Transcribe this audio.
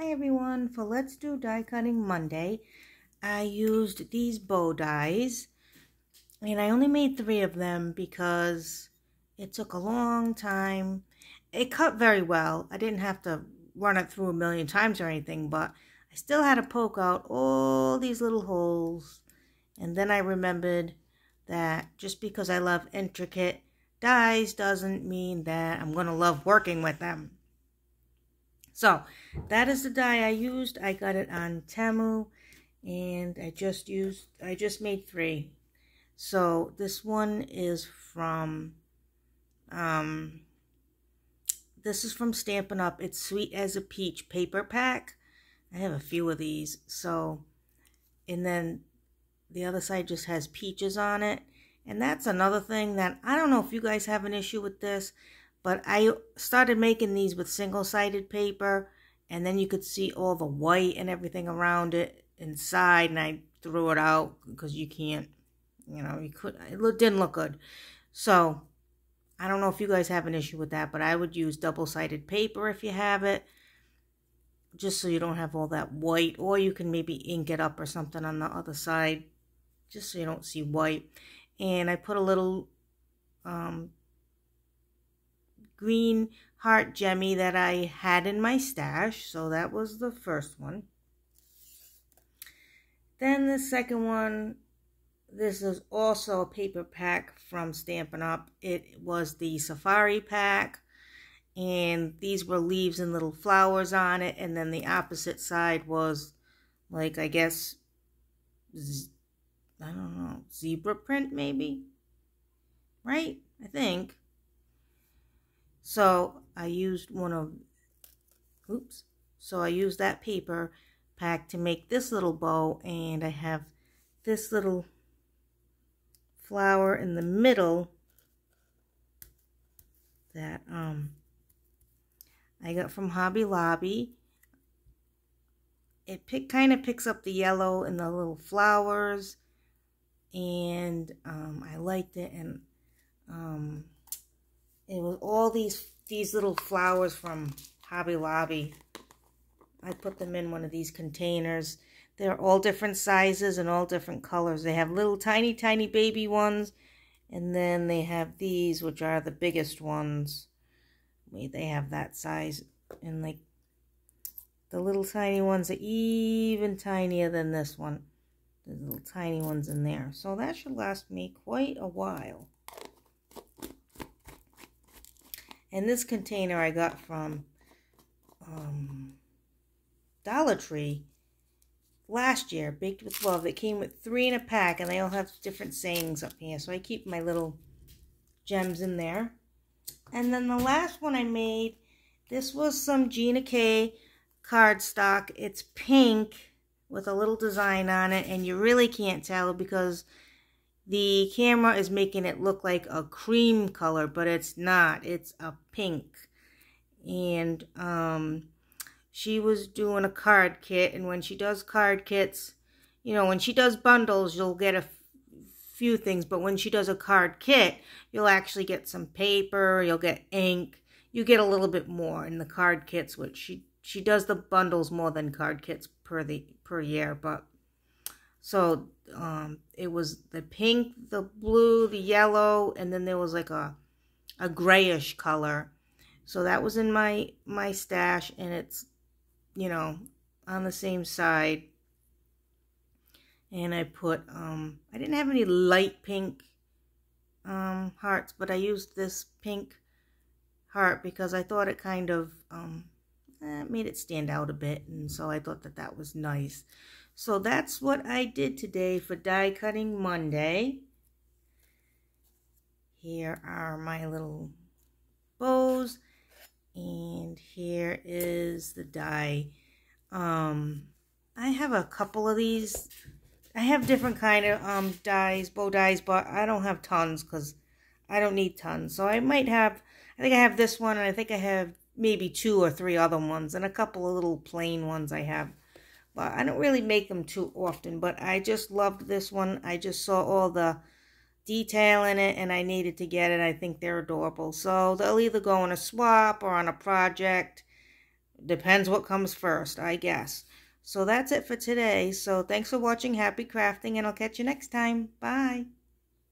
Hi everyone, for Let's Do Die Cutting Monday, I used these bow dies, and I only made three of them because it took a long time. It cut very well. I didn't have to run it through a million times or anything, but I still had to poke out all these little holes. And then I remembered that just because I love intricate dies doesn't mean that I'm going to love working with them. So that is the die I used. I got it on Temu and I just used, I just made three. So this one is from, um, this is from Stampin' Up. It's Sweet as a Peach paper pack. I have a few of these. So, and then the other side just has peaches on it. And that's another thing that I don't know if you guys have an issue with this, but I started making these with single-sided paper, and then you could see all the white and everything around it inside, and I threw it out because you can't, you know, you could, it didn't look good. So, I don't know if you guys have an issue with that, but I would use double-sided paper if you have it, just so you don't have all that white, or you can maybe ink it up or something on the other side, just so you don't see white. And I put a little um, green heart gemmy that I had in my stash. So that was the first one. Then the second one, this is also a paper pack from Stampin' Up. It was the Safari pack. And these were leaves and little flowers on it. And then the opposite side was like, I guess, I don't know, zebra print maybe? Right? I think. So I used one of, oops, so I used that paper pack to make this little bow and I have this little flower in the middle that um I got from Hobby Lobby. It pick, kind of picks up the yellow and the little flowers and um, I liked it and um, it was all these these little flowers from Hobby Lobby. I put them in one of these containers. They're all different sizes and all different colors. They have little tiny, tiny baby ones. And then they have these, which are the biggest ones. They have that size. And like the little tiny ones are even tinier than this one. The little tiny ones in there. So that should last me quite a while. And this container I got from um, Dollar Tree last year, Baked with Love. It came with three in a pack, and they all have different sayings up here. So I keep my little gems in there. And then the last one I made, this was some Gina K cardstock. It's pink with a little design on it, and you really can't tell because the camera is making it look like a cream color, but it's not. It's a pink. And um, she was doing a card kit, and when she does card kits, you know, when she does bundles, you'll get a few things, but when she does a card kit, you'll actually get some paper, you'll get ink, you get a little bit more in the card kits, which she she does the bundles more than card kits per the per year, but so um, it was the pink, the blue, the yellow, and then there was like a a grayish color. So that was in my my stash, and it's you know on the same side. And I put um I didn't have any light pink um hearts, but I used this pink heart because I thought it kind of um eh, made it stand out a bit, and so I thought that that was nice. So that's what I did today for die cutting Monday. Here are my little bows. And here is the die. Um, I have a couple of these. I have different kind of um dies, bow dies, but I don't have tons because I don't need tons. So I might have, I think I have this one, and I think I have maybe two or three other ones, and a couple of little plain ones I have. But I don't really make them too often, but I just loved this one. I just saw all the detail in it and I needed to get it. I think they're adorable. So they'll either go on a swap or on a project Depends what comes first, I guess. So that's it for today. So thanks for watching Happy Crafting, and I'll catch you next time. Bye.